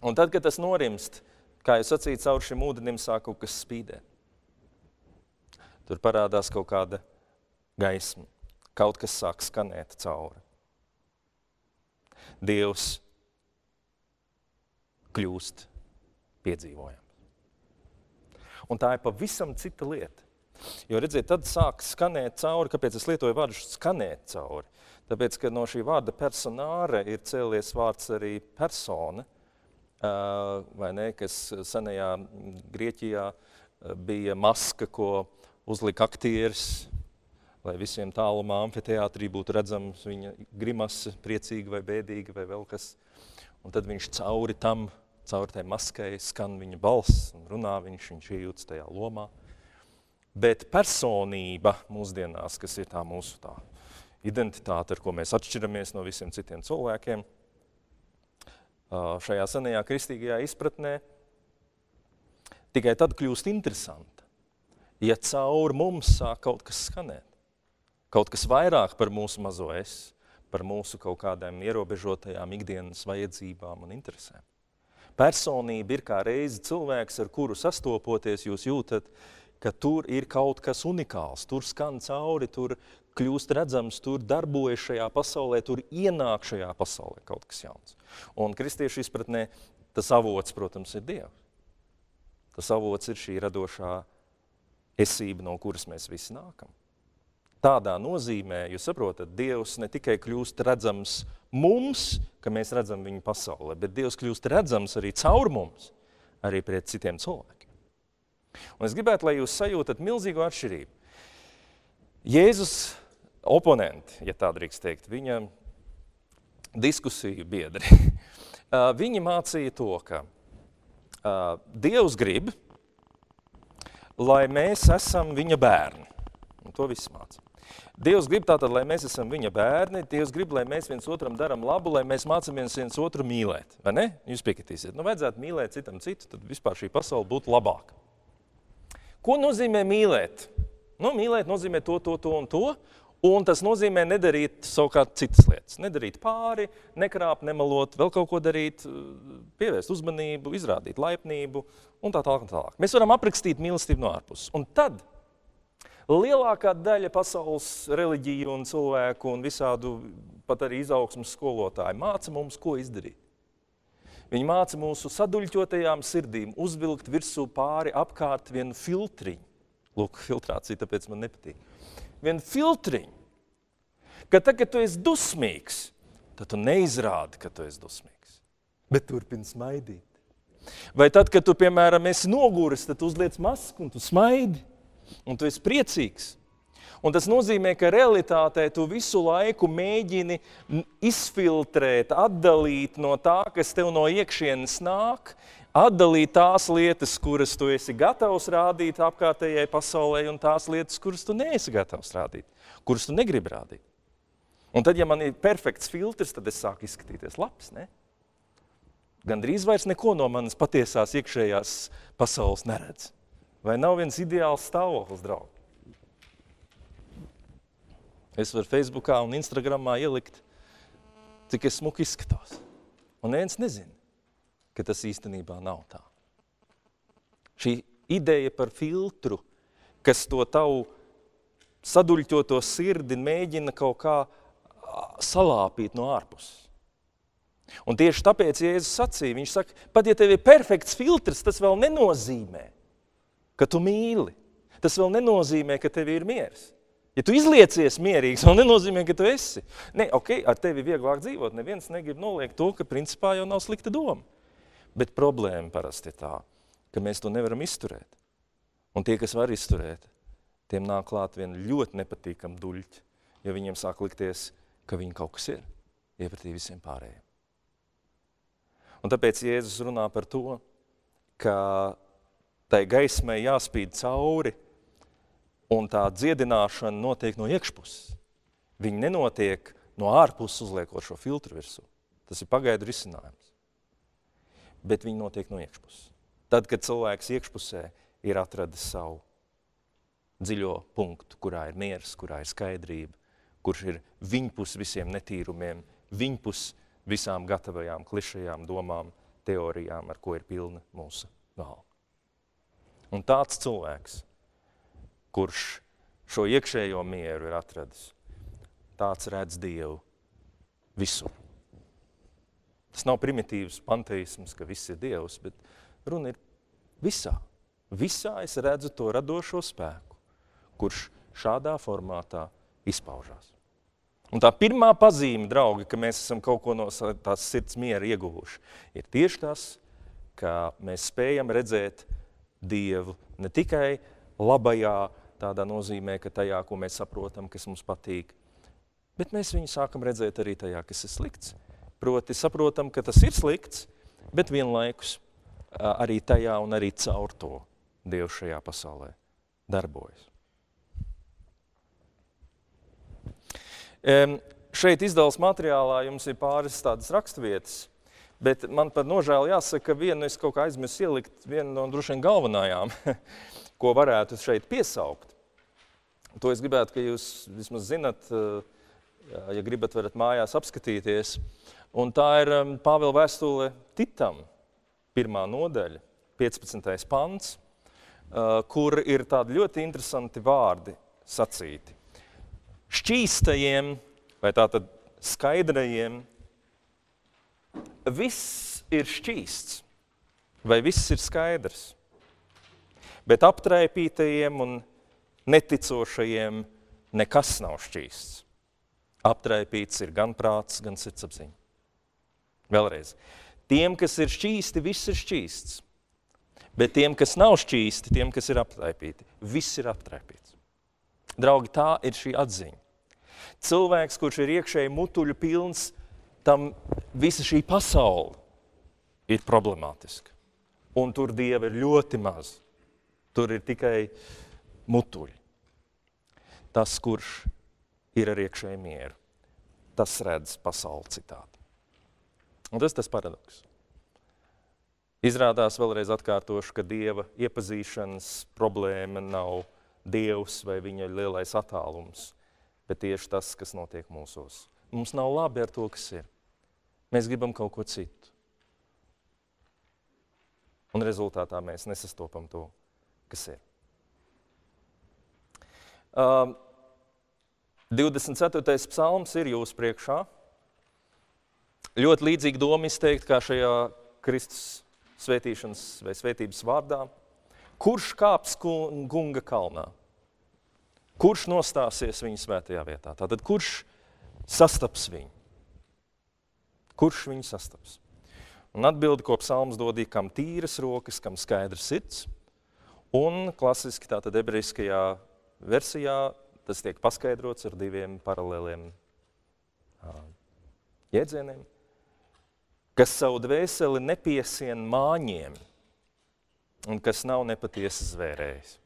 Speaker 1: Un tad, kad tas norimst, kā jūs sacījāt, caur šim ūdenim sāk kaut kas spīdēt. Tur parādās kaut kāda gaisma, kaut kas sāk skanēt cauri. Dievs kļūst piedzīvojams. Un tā ir pavisam cita lieta. Jo redziet, tad sāk skanēt cauri, kāpēc es lietoju vārdu skanēt cauri. Tāpēc, ka no šī vārda personāra ir cēlies vārds arī persona, vai ne, kas senajā Grieķijā bija maska, ko uzlika aktieris, lai visiem tālumā amfiteātrī būtu redzams viņa grimasa, priecīga vai bēdīga vai vēl kas. Un tad viņš cauri tam, cauri tai maskai skan viņa balss un runā viņš, viņš iejūtas tajā lomā. Bet personība mūsdienās, kas ir tā mūsu tā identitāte, ar ko mēs atšķiramies no visiem citiem cilvēkiem, šajā senajā kristīgajā izpratnē, tikai tad kļūst interesanta, ja caur mums sāk kaut kas skanēt. Kaut kas vairāk par mūsu mazo es, par mūsu kaut kādām ierobežotajām ikdienas vajadzībām un interesēm. Personība ir kā reizi cilvēks, ar kuru sastopoties, jūs jūtat, ka tur ir kaut kas unikāls, tur skan cauri, tur kļūst redzams, tur darbojas šajā pasaulē, tur ienāk šajā pasaulē kaut kas jauns. Un kristiešu izpratnē tas avots, protams, ir Dievs. Tas avots ir šī radošā esība, no kuras mēs visi nākam. Tādā nozīmē, jūs saprotat, Dievs ne tikai kļūst redzams mums, ka mēs redzam viņu pasaulē, bet Dievs kļūst redzams arī caur mums, arī pret citiem cilvēkiem. Un es gribētu, lai jūs sajūtat milzīgu atšķirību. Jēzus oponenti, ja tā drīkst teikt, viņa diskusiju biedri, viņi mācīja to, ka Dievs grib, lai mēs esam viņa bērni. Un to viss māca. Dievs grib tātad, lai mēs esam viņa bērni, Dievs grib, lai mēs viens otram daram labu, lai mēs mācāmies viens otru mīlēt. Vai ne? Jūs piekritīsiet. Nu, vajadzētu mīlēt citam citu, tad vispār šī pasaule būtu labāka. Ko nozīmē mīlēt? Nu, mīlēt nozīmē to, to, to un to. Un tas nozīmē nedarīt savukārt citas lietas. Nedarīt pāri, nekrāpt, nemalot, vēl kaut ko darīt, pievērst uzmanību, izrādīt laipnību un tā tālāk. Un tālāk. Mēs varam aprakstīt mīlestību no ārpuses. Un tad lielākā daļa pasaules reliģiju un cilvēku un visādu pat arī izaugsmas skolotāju māca mums, ko izdarīt. Viņi māca mūsu saduļķotajām sirdīm uzvilkt virsū pāri apkārt vienu filtriņu. Lūk, filtrācija, tāpēc man nepatīk. Vienu filtriņu, Ka tad, kad tu esi dusmīgs, tad tu neizrādi, ka tu esi dusmīgs, bet turpini smaidīt. Vai tad, kad tu, piemēram, esi noguris, tad uzliec masku un tu smaidi, un tu esi priecīgs. Un tas nozīmē, ka realitātē tu visu laiku mēģini izfiltrēt, atdalīt no tā, kas tev no iekšienes nāk, atdalīt tās lietas, kuras tu esi gatavs rādīt apkārtējai pasaulē, un tās lietas, kuras tu neesi gatavs rādīt, kuras tu negribi rādīt. Un tad, ja man ir perfekts filtrs, tad es sāku izskatīties labs. Ne? Gan drīz vairs neko no manas patiesās iekšējās pasaules neredz. Vai nav viens ideāls stāvoklis, draugi? Es varu Facebookā un Instagramā ielikt, cik es smuki izskatos. Un neviens nezina, ka tas īstenībā nav tā. Šī ideja par filtru, kas to tavu saduļķoto sirdi mēģina kaut kā salāpīt no ārpuses. Un tieši tāpēc Jēzus sacīja, viņš saka, pat ja tev ir perfekts filtrs, tas vēl nenozīmē, ka tu mīli. Tas vēl nenozīmē, ka tev ir miers. Ja tu izliecies mierīgs, tas nenozīmē, ka tu esi. Ne, ok, ar tevi vieglāk dzīvot. Neviens negrib noliegt to, ka principā jau nav slikta doma. Bet problēma parasti ir tā, ka mēs to nevaram izturēt. Un tie, kas var izturēt, tiem nāk klāt vien ļoti nepatīkam duļķi, jo viņiem sāk likties, ka viņi kaut kas ir iepratī visiem pārējiem. Un tāpēc Jēzus runā par to, ka tai gaismai jāspīd cauri, un tā dziedināšana notiek no iekšpuses. Viņa nenotiek no ārpuses uzliekot šo filtru virsū. Tas ir pagaidu risinājums. Bet viņi notiek no iekšpuses. Tad, kad cilvēks iekšpusē ir atradis savu dziļo punktu, kurā ir miers, kurā ir skaidrība, kurš ir viņpus visiem netīrumiem, viņpus visām gatavajām klišajām domām, teorijām, ar ko ir pilna mūsu galva. Un tāds cilvēks kurš šo iekšējo mieru ir atradis, tāds redz Dievu visur. Tas nav primitīvs panteisms, ka viss ir Dievs, bet runa ir visā. Visā es redzu to radošo spēku, kurš šādā formātā izpaužās. Un tā pirmā pazīme, draugi, ka mēs esam kaut ko no tās sirds miera ieguvuši, ir tieši tas, ka mēs spējam redzēt Dievu ne tikai labajā, tādā nozīmē, ka tajā, ko mēs saprotam, kas mums patīk, bet mēs viņu sākam redzēt arī tajā, kas ir slikts. Proti saprotam, ka tas ir slikts, bet vienlaikus arī tajā un arī caur to Dievs šajā pasaulē darbojas. Um, šeit izdevuma materiālā jums ir pāris tādas raksturvietas, bet man par nožēlu jāsaka, ka vienu es kaut kā aizmirsu ielikt, vienu no droši vien galvenajām, ko varētu šeit piesaukt. To es gribētu, ka jūs vismaz zinat, eh, ja gribat, varat mājās apskatīties. Un tā ir Pāvila vēstule Titam, pirmā nodaļa, 15. pants, eh, kur ir tādi ļoti interesanti vārdi sacīti. Šķīstajiem, vai tātad skaidrajiem, viss ir šķīsts, vai viss ir skaidrs bet aptraipītajiem un neticošajiem nekas nav šķīsts. Aptraipīts ir gan prāts, gan sirdsapziņa. Vēlreiz. Tiem, kas ir šķīsti, viss ir šķīsts. Bet tiem, kas nav šķīsti, tiem, kas ir aptraipīti, viss ir aptraipīts. Draugi, tā ir šī atziņa. Cilvēks, kurš ir iekšēji mutuļu pilns, tam visa šī pasaule ir problemātiska. Un tur Dieva ir ļoti maz. Tur ir tikai mutuļi. Tas, kurš ir ar iekšēju mieru, tas redz pasauli citādi. Un tas ir tas paradoks. Izrādās vēlreiz atkārtošu, ka Dieva iepazīšanas problēma nav Dievs vai viņa lielais attālums, bet tieši tas, kas notiek mūsos. Mums nav labi ar to, kas ir. Mēs gribam kaut ko citu. Un rezultātā mēs nesastopam to, kas ir. Um, 24. psalms ir jūsu priekšā. Ļoti līdzīga doma izteikt kā šajā Kristus svētīšanas vai svētības vārdā. Kurš kāps kunga kalnā? Kurš nostāsies viņa svētajā vietā? Tātad kurš sastaps viņu? Kurš viņu sastaps? Un atbildi, ko psalms dodīja, kam tīras rokas, kam skaidrs sirds. Un klasiski tātad ebrejiskajā versijā tas tiek paskaidrots ar diviem paralēliem jēdzieniem, kas savu dvēseli nepiesien māņiem un kas nav nepatiesi zvērējis.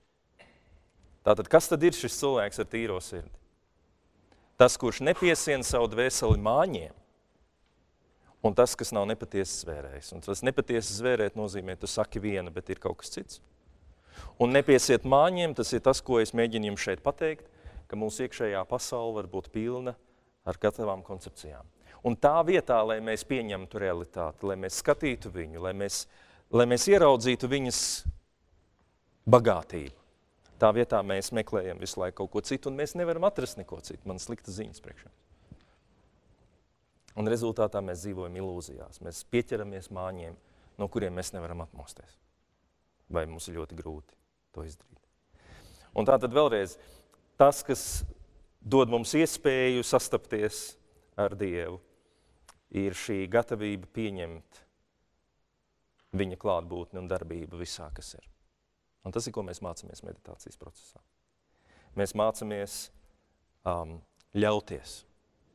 Speaker 1: Tātad, kas tad ir šis cilvēks ar tīro sirdi? Tas, kurš nepiesien savu dvēseli māņiem, un tas, kas nav nepatiesi zvērējis. Un tas nepatiesi zvērēt nozīmē, tu saki viena, bet ir kaut kas cits. Un nepiesiet māņiem, tas ir tas, ko es mēģinu jums šeit pateikt, ka mūsu iekšējā pasaule var būt pilna ar gatavām koncepcijām. Un tā vietā, lai mēs pieņemtu realitāti, lai mēs skatītu viņu, lai mēs, lai mēs ieraudzītu viņas bagātību, tā vietā mēs meklējam visu laiku kaut ko citu, un mēs nevaram atrast neko citu. Man slikta ziņas priekšā. Un rezultātā mēs dzīvojam ilūzijās. Mēs pieķeramies māņiem, no kuriem mēs nevaram atmosties. Vai mums ir ļoti grūti to izdarīt. Un tā tad vēlreiz tas, kas dod mums iespēju sastapties ar Dievu, ir šī gatavība pieņemt viņa klātbūtni un darbību visā, kas ir. Un tas ir, ko mēs mācāmies meditācijas procesā. Mēs mācāmies um, ļauties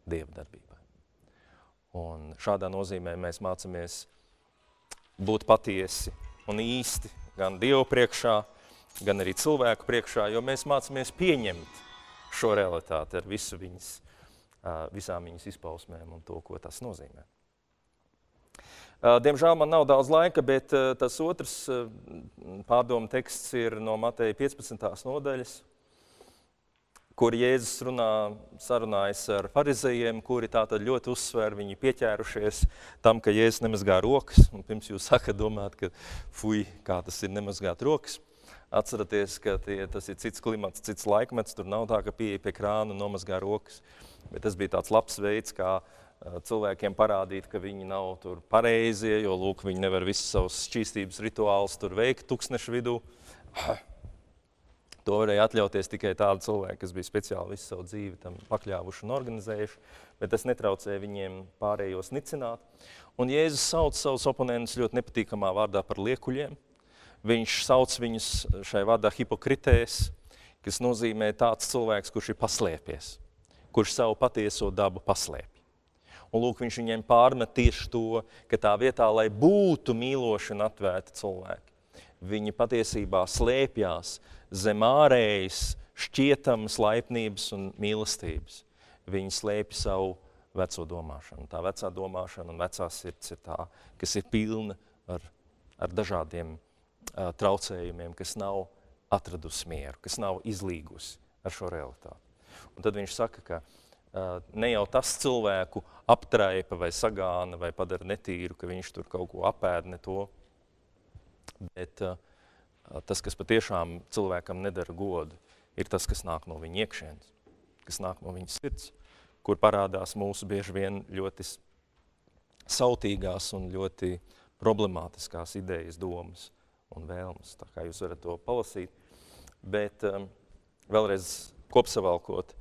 Speaker 1: Dieva darbībai. Un šādā nozīmē mēs mācāmies būt patiesi un īsti gan Dievu priekšā, gan arī cilvēku priekšā, jo mēs mācāmies pieņemt šo realitāti ar visu viņas, visām viņas izpausmēm un to, ko tas nozīmē. Diemžēl man nav daudz laika, bet tas otrs pārdomu teksts ir no Mateja 15. nodaļas, kur Jēzus runā, sarunājas ar farizējiem, kuri tātad ļoti uzsver, viņi pieķērušies tam, ka Jēzus nemazgā rokas. Un pirms jūs sakat domāt, ka fuj, kā tas ir nemazgāt rokas. Atceraties, ka tie, tas ir cits klimats, cits laikmets, tur nav tā, ka pieeja pie krāna un nomazgā rokas. Bet tas bija tāds labs veids, kā cilvēkiem parādīt, ka viņi nav tur pareizie, jo, lūk, viņi nevar visus savus šķīstības rituālus tur veikt tūkstnešu vidū. To varēja atļauties tikai tādi cilvēki, kas bija speciāli visu savu dzīvi tam pakļāvuši un organizējuši, bet tas netraucēja viņiem pārējos nicināt. Un Jēzus sauc savus oponentus ļoti nepatīkamā vārdā par liekuļiem. Viņš sauc viņus šai vārdā hipokritēs, kas nozīmē tāds cilvēks, kurš ir paslēpies, kurš savu patieso dabu paslēpj. Un lūk, viņš viņiem pārmet tieši to, ka tā vietā, lai būtu mīloši un atvērti cilvēki, viņi patiesībā slēpjās zem ārējas, šķietamas laipnības un mīlestības. Viņi slēpj savu veco domāšanu. Tā vecā domāšana un vecā sirds ir tā, kas ir pilna ar, ar dažādiem uh, traucējumiem, kas nav atradusi mieru, kas nav izlīgusi ar šo realitāti. Un tad viņš saka, ka ne jau tas cilvēku aptraipa vai sagāna vai padara netīru, ka viņš tur kaut ko apēd, ne to, bet uh, tas, kas patiešām cilvēkam nedara godu, ir tas, kas nāk no viņa iekšienes, kas nāk no viņa sirds, kur parādās mūsu bieži vien ļoti sautīgās un ļoti problemātiskās idejas, domas un vēlmes. Tā kā jūs varat to palasīt. Bet um, vēlreiz kopsavalkot,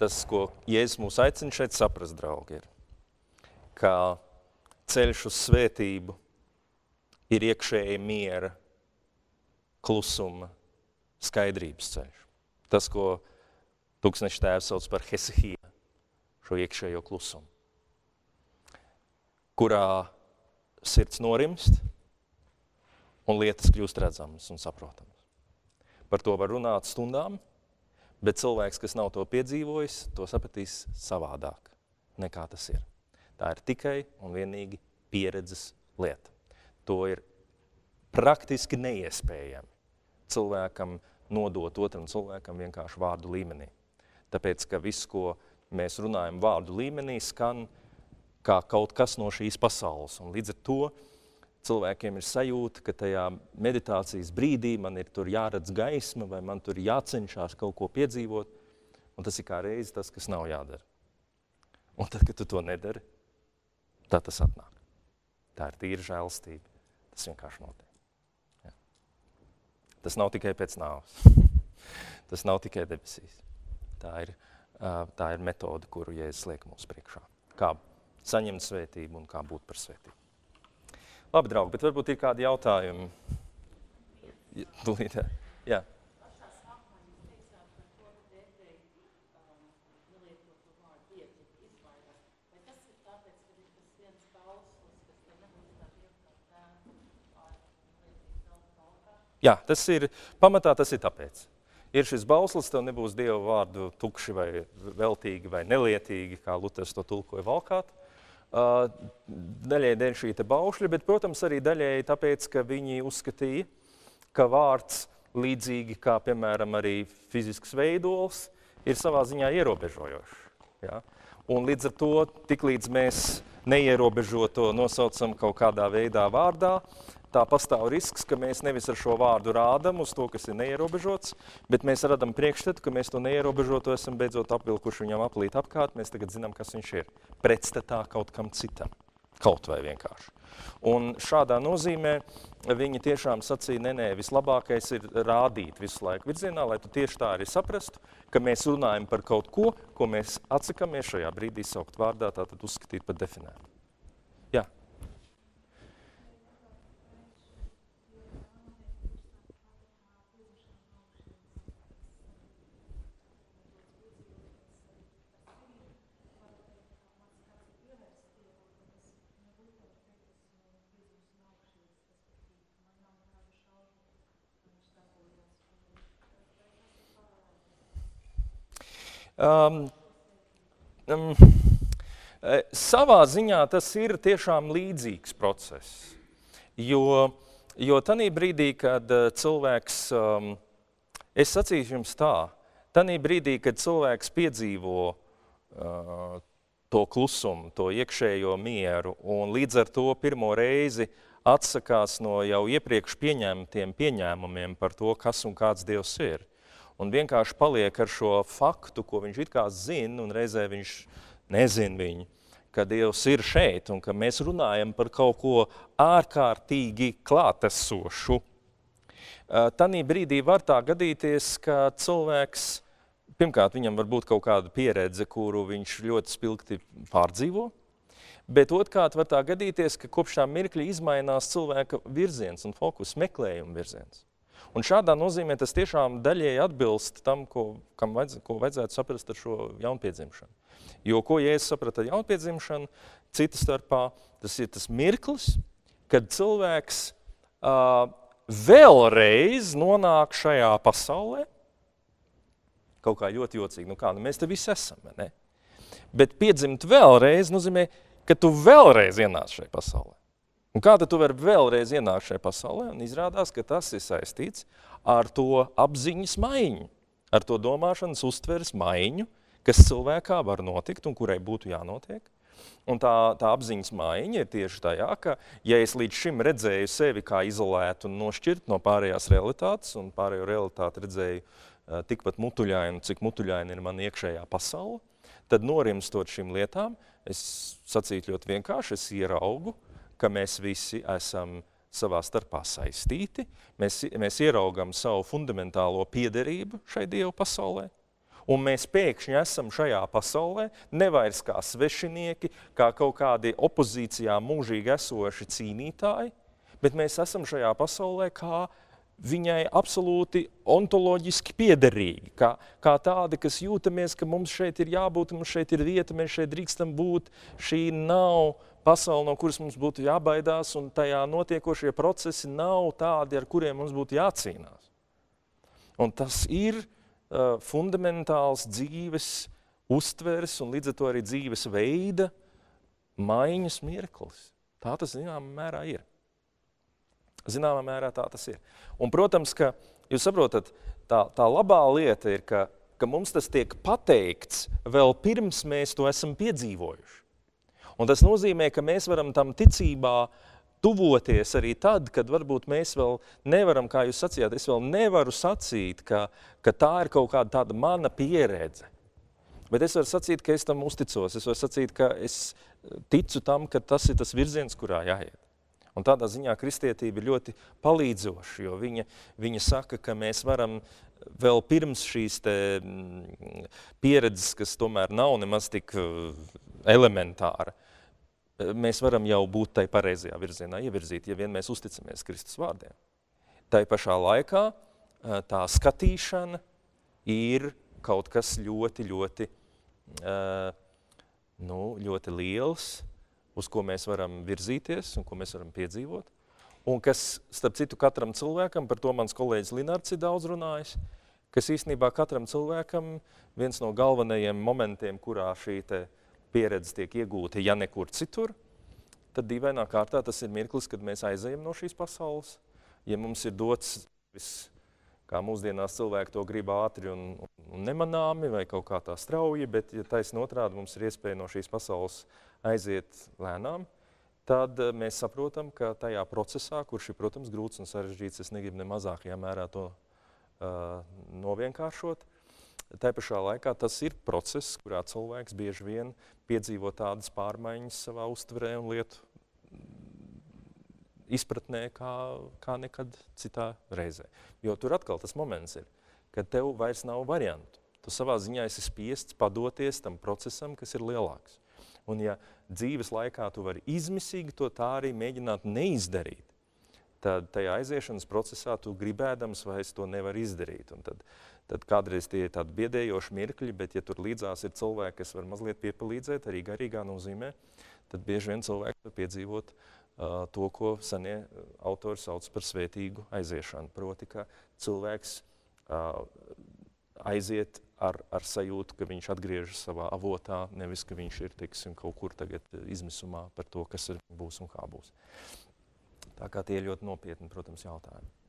Speaker 1: tas, ko Jēzus mūs aicina šeit saprast, draugi, ir, ka ceļš uz svētību ir iekšēji miera klusuma, skaidrības ceļš. Tas, ko tūkstneša tēvs sauc par hesahiju, šo iekšējo klusumu, kurā sirds norimst un lietas kļūst redzamas un saprotamas. Par to var runāt stundām, bet cilvēks, kas nav to piedzīvojis, to sapratīs savādāk nekā tas ir. Tā ir tikai un vienīgi pieredzes lieta. To ir praktiski neiespējami cilvēkam nodot otram cilvēkam vienkārši vārdu līmenī. Tāpēc, ka viss, ko mēs runājam vārdu līmenī, skan kā kaut kas no šīs pasaules. Un līdz ar to cilvēkiem ir sajūta, ka tajā meditācijas brīdī man ir jāredz gaisma vai man tur jācenšas kaut ko piedzīvot, un tas ir kā reizi tas, kas nav jādara. Un tad, kad tu to nedari, tad tas atnāk. Tā ir tīra žēlstība. Tas vienkārši notiek. Ja. Tas nav tikai pēc nāves. Tas nav tikai debesīs. Tā ir tā ir metode, kuru Jēzus liek mums priekšā. Kā saņemt svētību un kā būt par svētību. Labi, draugi, bet varbūt ir kādi jautājumi? Tūlīt, jā. Jā, tas ir pamatā tas ir tāpēc. Ir šis bauslis, tev nebūs Dieva vārdu tukši vai veltīgi vai nelietīgi, kā Luters to tulkoja valkāt. Daļai dēļ šī baušļa, bet, protams, arī daļai tāpēc, ka viņi uzskatīja, ka vārds līdzīgi kā, piemēram, arī fizisks veidols, ir savā ziņā ierobežojošs. Ja? Un līdz ar to, tiklīdz mēs neierobežoto nosaucam kaut kādā veidā vārdā, tā pastāv risks, ka mēs nevis ar šo vārdu rādam uz to, kas ir neierobežots, bet mēs radam priekšstatu, ka mēs to neierobežoto esam beidzot apvilkuši viņam aplīt apkārt, mēs tagad zinām, kas viņš ir. Pretstatā kaut kam citam. Kaut vai vienkārši. Un šādā nozīmē viņi tiešām sacīja, nē, nē, vislabākais ir rādīt visu laiku virzienā, lai tu tieši tā arī saprastu, ka mēs runājam par kaut ko, ko mēs atsakamies šajā brīdī saukt vārdā, tātad uzskatīt par definētu. Um, um, savā ziņā tas ir tiešām līdzīgs process. Jo, jo tajā brīdī, kad eh, cilvēks, um, es sacīšu jums tā, tajā brīdī, kad cilvēks piedzīvo uh, to klusumu, to iekšējo mieru un līdz ar to pirmo reizi atsakās no jau iepriekš pieņemtiem pieņēmumiem par to, kas un kāds Dievs ir, un vienkārši paliek ar šo faktu, ko viņš it kā zina, un reizē viņš nezina viņu, ka Dievs ir šeit un ka mēs runājam par kaut ko ārkārtīgi klātesošu. Tanī brīdī var tā gadīties, ka cilvēks, pirmkārt, viņam var būt kaut kāda pieredze, kuru viņš ļoti spilgti pārdzīvo, bet otrkārt var tā gadīties, ka kopš tā mirkļa izmainās cilvēka virziens un fokus, meklējuma virziens. Un šādā nozīmē tas tiešām daļēji atbilst tam, ko, vajadz, ko vajadzētu saprast ar šo jaunpiedzimšanu. Jo ko Jēzus saprata ar jaunpiedzimšanu, cita starpā tas ir tas mirklis, kad cilvēks uh, vēlreiz nonāk šajā pasaulē, kaut kā ļoti jocīgi, nu kā, nu mēs te visi esam, ne? Bet piedzimt vēlreiz nozīmē, ka tu vēlreiz ienāc šajā pasaulē. Un kā tu vari vēlreiz ienākt šajā pasaulē? Un izrādās, ka tas ir saistīts ar to apziņas maiņu, ar to domāšanas uztveres maiņu, kas cilvēkā var notikt un kurai būtu jānotiek. Un tā, tā apziņas maiņa ir tieši tajā, ka, ja es līdz šim redzēju sevi kā izolētu un nošķirt no pārējās realitātes, un pārējo realitāti redzēju uh, tikpat mutuļainu, cik mutuļaina ir man iekšējā pasaule, tad norimstot šīm lietām, es sacītu ļoti vienkārši, es ieraugu, uh, ka mēs visi esam savā starpā saistīti, mēs, mēs ieraugam savu fundamentālo piederību šai Dievu pasaulē, un mēs pēkšņi esam šajā pasaulē nevairs kā svešinieki, kā kaut kādi opozīcijā mūžīgi esoši cīnītāji, bet mēs esam šajā pasaulē kā viņai absolūti ontoloģiski piederīgi, kā, kā tādi, kas jūtamies, ka mums šeit ir jābūt, mums šeit ir vieta, mēs šeit drīkstam būt, šī nav pasauli, no kuras mums būtu jābaidās, un tajā notiekošie procesi nav tādi, ar kuriem mums būtu jācīnās. Un tas ir uh, fundamentāls dzīves uztveres un līdz ar to arī dzīves veida maiņas mirklis. Tā tas zināmā mērā ir. Zināmā mērā tā tas ir. Un, protams, ka jūs saprotat, tā, tā labā lieta ir, ka, ka mums tas tiek pateikts vēl pirms mēs to esam piedzīvojuši. Un tas nozīmē, ka mēs varam tam ticībā tuvoties arī tad, kad varbūt mēs vēl nevaram, kā jūs sacījāt, es vēl nevaru sacīt, ka, ka tā ir kaut kāda tāda mana pieredze. Bet es varu sacīt, ka es tam uzticos. Es varu sacīt, ka es ticu tam, ka tas ir tas virziens, kurā jāiet. Un tādā ziņā kristietība ir ļoti palīdzoša, jo viņa, viņa saka, ka mēs varam vēl pirms šīs te, mm, pieredzes, kas tomēr nav nemaz tik uh, elementāra, mēs varam jau būt tai pareizajā virzienā ievirzīt, ja vien mēs uzticamies Kristus vārdiem. Tai pašā laikā uh, tā skatīšana ir kaut kas ļoti, ļoti, uh, nu, ļoti liels, uz ko mēs varam virzīties un ko mēs varam piedzīvot. Un kas, starp citu, katram cilvēkam, par to mans kolēģis Linārds ir daudz runājis, kas īstenībā katram cilvēkam viens no galvenajiem momentiem, kurā šī pieredze tiek iegūta, ja nekur citur, tad dīvainā kārtā tas ir mirklis, kad mēs aizejam no šīs pasaules. Ja mums ir dots viss, kā mūsdienās cilvēki to grib ātri un, un nemanāmi vai kaut kā tā strauji, bet ja taisn otrādi mums ir iespēja no šīs pasaules aiziet lēnām, tad eh, mēs saprotam, ka tajā procesā, kurš ir, protams, grūts un sarežģīts, es negribu ne mazākajā mērā to uh, novienkāršot, Tā pašā laikā tas ir process, kurā cilvēks bieži vien piedzīvo tādas pārmaiņas savā uztverē un lietu izpratnē, kā, kā nekad citā reizē. Jo tur atkal tas moments ir, kad tev vairs nav variantu. Tu savā ziņā esi spiests padoties tam procesam, kas ir lielāks. Un ja dzīves laikā tu vari izmisīgi to tā arī mēģināt neizdarīt, tad tajā aiziešanas procesā tu gribēdams vairs to nevar izdarīt. Un tad, tad kādreiz tie ir tādi biedējoši mirkļi, bet ja tur līdzās ir cilvēki, kas var mazliet piepalīdzēt, arī garīgā nozīmē, tad bieži vien cilvēki var piedzīvot uh, to, ko senie autori sauc par svētīgu aiziešanu. Proti, ka cilvēks uh, aiziet ar, ar sajūtu, ka viņš atgriežas savā avotā, nevis ka viņš ir teiksim, kaut kur tagad izmisumā par to, kas ir, būs un kā būs. Tā kā tie ir ļoti nopietni, protams, jautājumi.